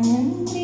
Amen.